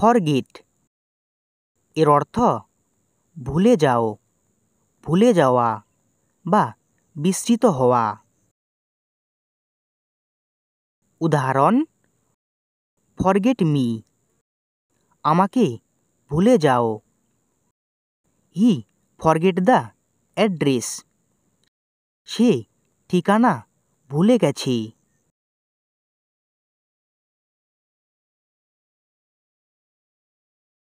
Forget এর অর্থ, ভুলে যাও, ভুলে যাওয়া বা বিস্মৃত হওয়া। উদাহরণ, ফরগেট মি, আমাকে ভুলে যাও। হি, ফরগেট দ্য অ্যাড্রেস, সে ঠিকানা ভুলে গেছে।